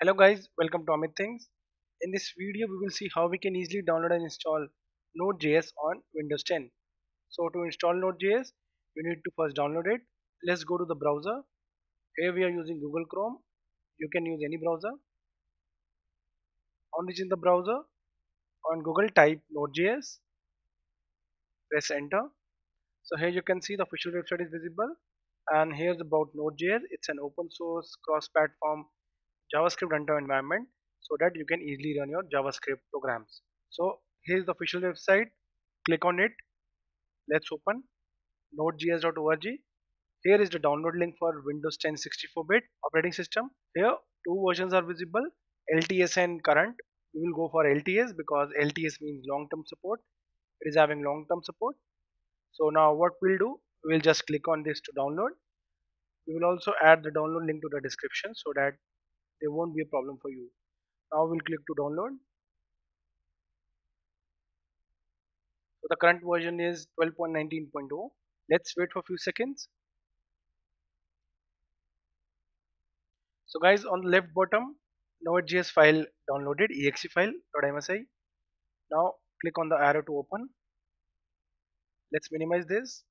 Hello guys, welcome to Amit Thinks. In this video we will see how we can easily download and install Node.js on Windows 10. So to install Node.js, you need to first download it. Let's go to the browser. Here we are using Google Chrome. You can use any browser. On reaching the browser, on Google type Node.js. Press enter. So here you can see the official website is visible and here's about Node.js. It's an open source cross-platform JavaScript runtime environment so that you can easily run your JavaScript programs. So here's the official website. Click on it. Let's open nodejs.org. Here is the download link for Windows 10 64-bit operating system. Here two versions are visible, LTS and current. We will go for LTS because LTS means long-term support. It is having long-term support. So now what we'll do, we'll just click on this to download. We will also add the download link to the description so that there won't be a problem for you. Now we'll click to download. So the current version is 12.19.0 let's wait for a few seconds. So guys on the left bottom node.js file downloaded exe file.msi now click on the arrow to open. Let's minimize this.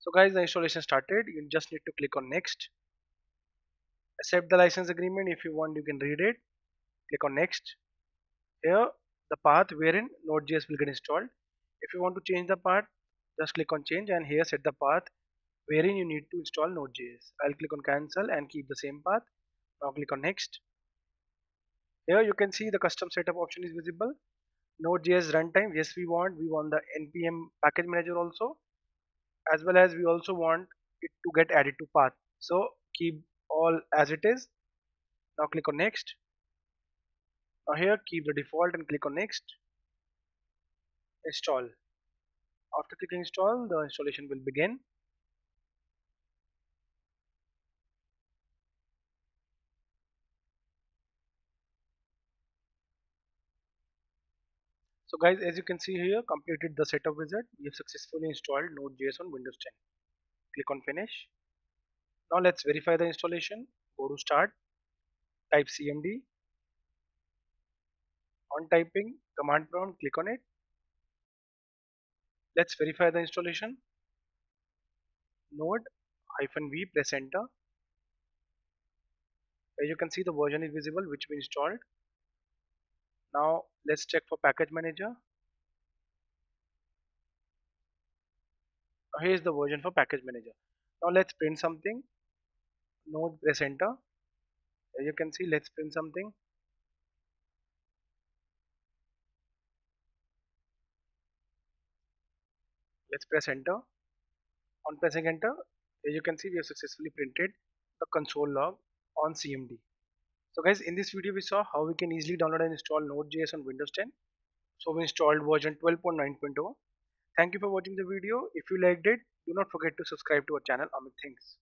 So guys the installation started. You just need to click on next accept the license agreement. If you want you can read it. Click on next. Here the path wherein node.js will get installed. If you want to change the path just click on change and here set the path wherein you need to install node.js I'll click on cancel and keep the same path. Now click on next. Here you can see the custom setup option is visible. Node.js runtime. Yes we want. We want the npm package manager also. As well as we also want it to get added to path. So keep all as it is now click on next now here keep the default and click on next install after clicking install the installation will begin So guys, as you can see here, completed the setup wizard. We have successfully installed Node.js on Windows 10. Click on finish. Now let's verify the installation. Go to start, type cmd. On typing command prompt, click on it. Let's verify the installation. Node hyphen v, press enter. As you can see, the version is visible which we installed. Now let's check for package manager. Here is the version for package manager. Now let's print something node press enter as you can see let's print something. Let's press enter. On pressing enter as you can see we have successfully printed the console log on cmd so guys in this video we saw how we can easily download and install node.js on windows 10 so we installed version 12.9.0 thank you for watching the video. If you liked it do not forget to subscribe to our channel amit thinks